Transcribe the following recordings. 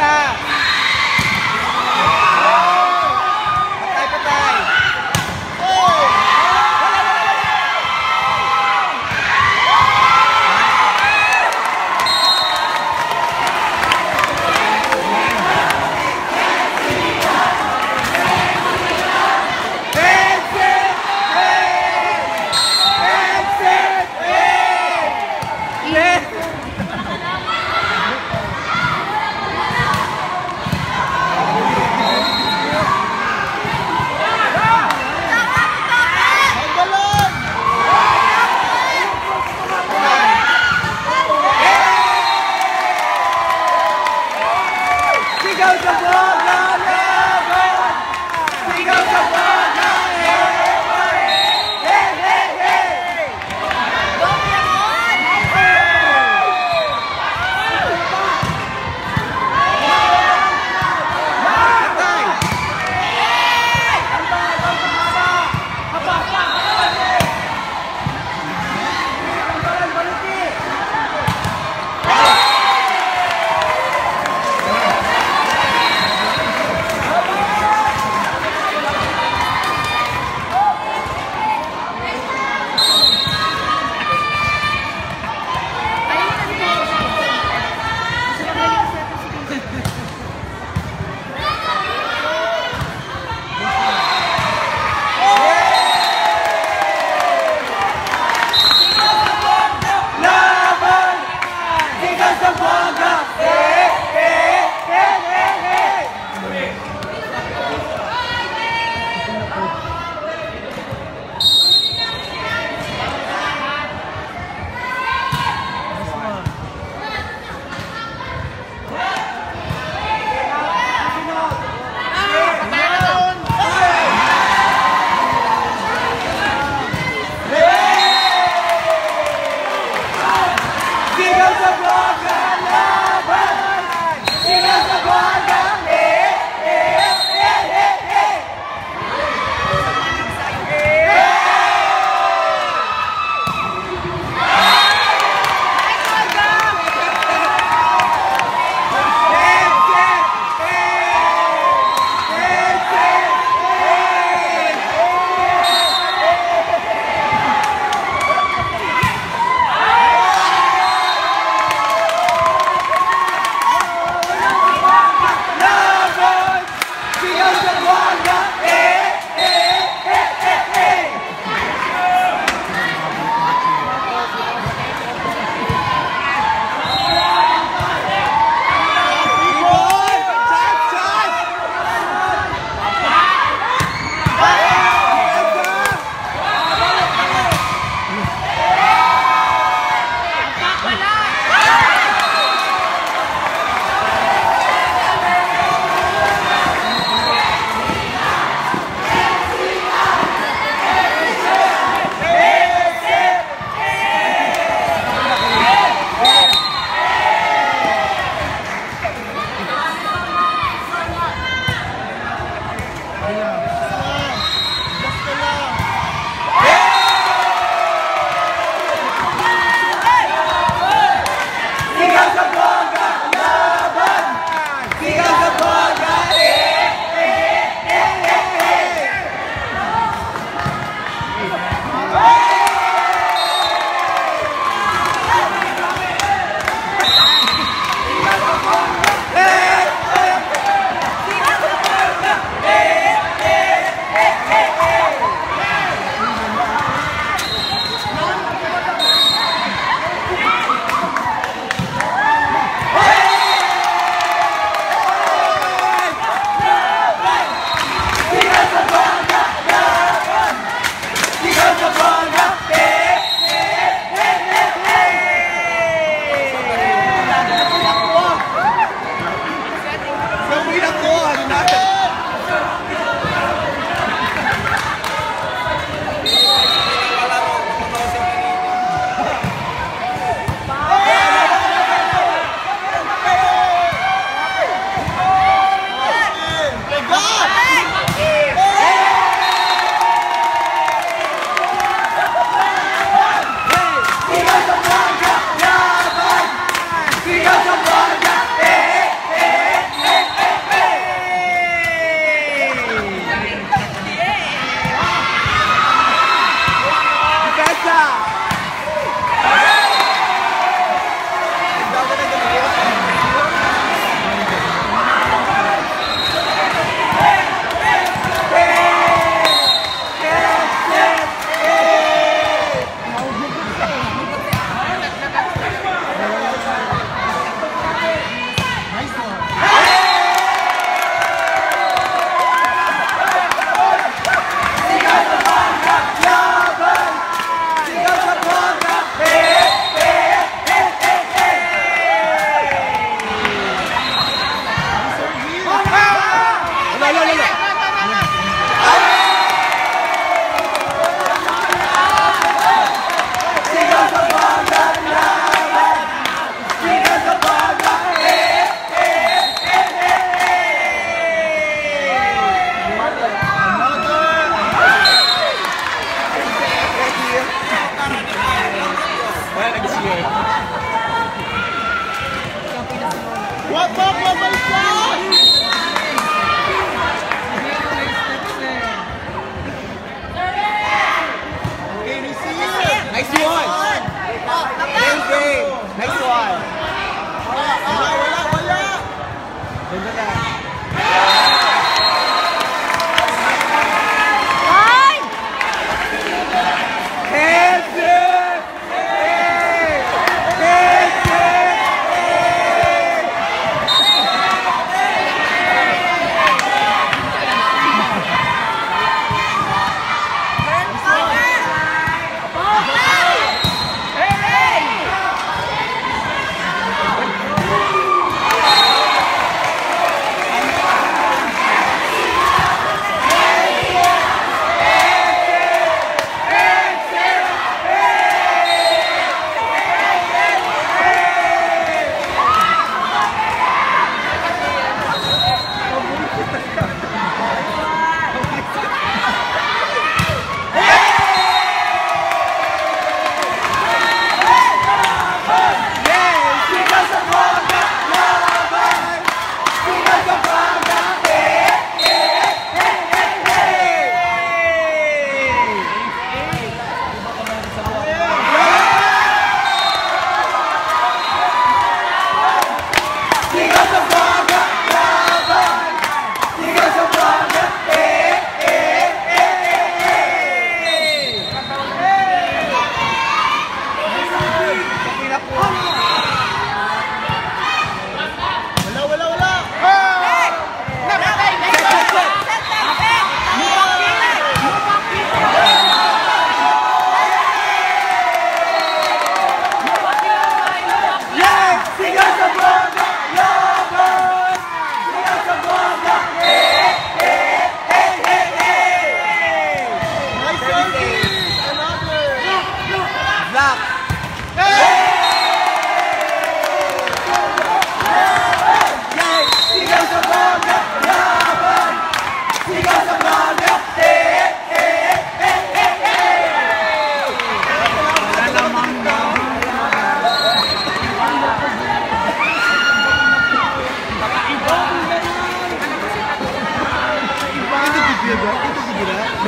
好看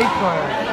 big player.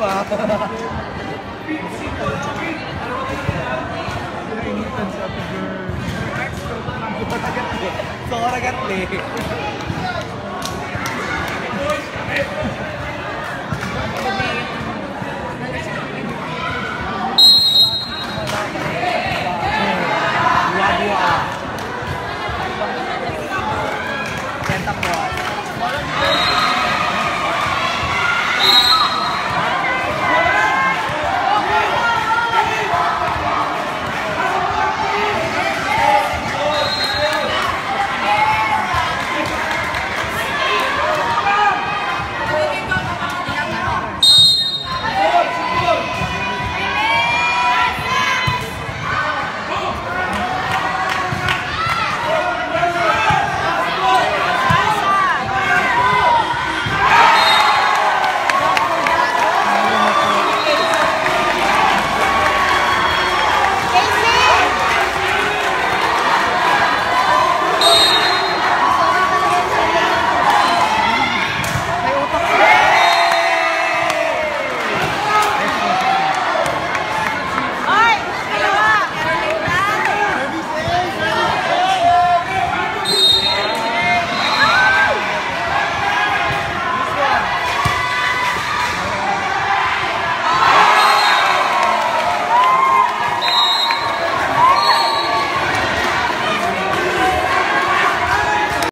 Ba? Nainitan si Ate Girl. Soragat eh.